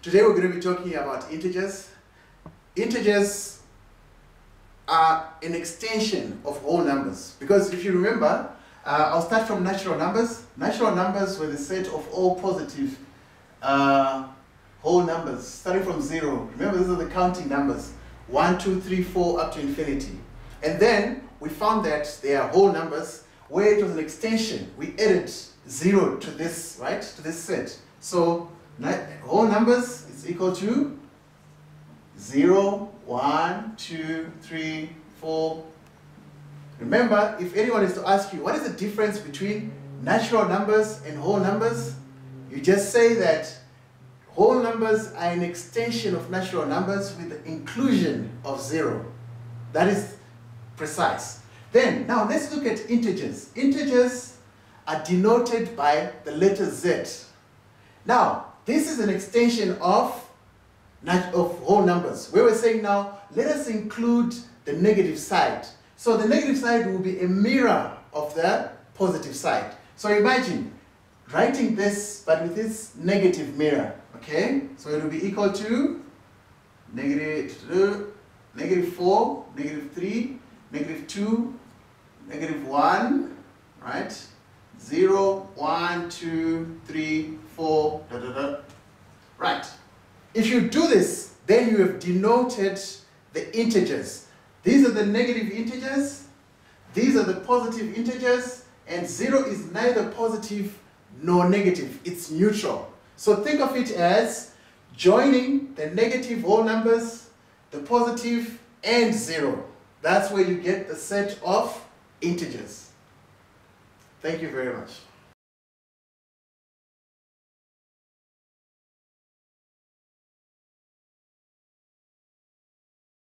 Today we're going to be talking about integers. Integers are an extension of whole numbers because if you remember, uh, I'll start from natural numbers. Natural numbers were the set of all positive uh, whole numbers starting from zero. Remember, these are the counting numbers one, two, three, four, up to infinity. And then we found that they are whole numbers where it was an extension. We added zero to this, right, to this set. So whole numbers is equal to 0, 1, 2, 3, 4. Remember, if anyone is to ask you, what is the difference between natural numbers and whole numbers? You just say that whole numbers are an extension of natural numbers with the inclusion of 0. That is precise. Then, now let's look at integers. Integers are denoted by the letter Z. Now, this is an extension of, of whole numbers. Where we're saying now, let us include the negative side. So the negative side will be a mirror of the positive side. So imagine writing this, but with this negative mirror, okay? So it will be equal to negative, negative 4, negative 3, negative 2, negative 1, right? 0, 1, 2, 3, 4, da, da, da. Right. If you do this, then you have denoted the integers. These are the negative integers, these are the positive integers, and 0 is neither positive nor negative. It's neutral. So think of it as joining the negative whole numbers, the positive, and 0. That's where you get the set of integers. Thank you very much.